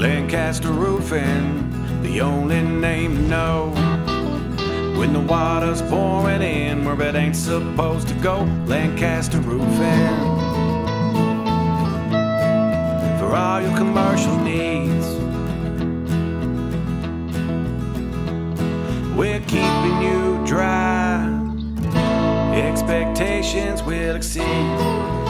Lancaster Roofing, the only name you know. When the water's pouring in where it ain't supposed to go, Lancaster Roofing. For all your commercial needs, we're keeping you dry. Expectations will exceed.